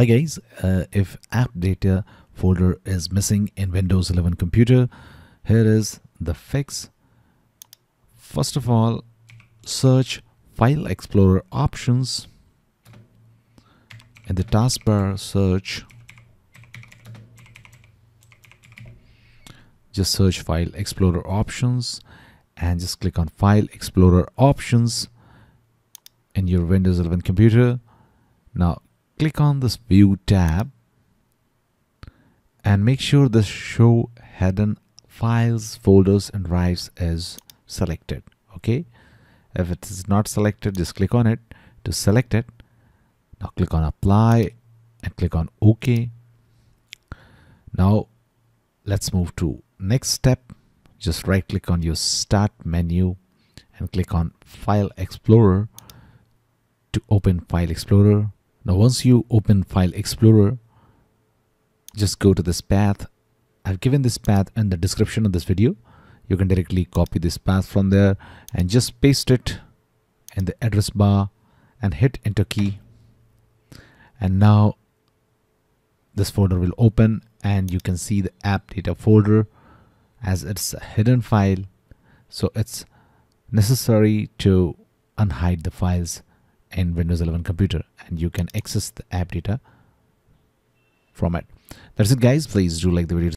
Hi guys, uh, if app data folder is missing in Windows 11 computer, here is the fix. First of all, search File Explorer options. In the taskbar, search just search File Explorer options and just click on File Explorer options in your Windows 11 computer. Now click on this view tab and make sure the show hidden files folders and drives is selected okay? If it is not selected just click on it to select it. Now click on apply and click on ok. Now let's move to next step. Just right click on your start menu and click on file explorer to open file explorer now once you open File Explorer, just go to this path. I've given this path in the description of this video. You can directly copy this path from there and just paste it in the address bar and hit enter key. And now this folder will open and you can see the app data folder as it's a hidden file. So it's necessary to unhide the files in Windows 11 computer and you can access the app data from it. That's it guys. Please do like the video.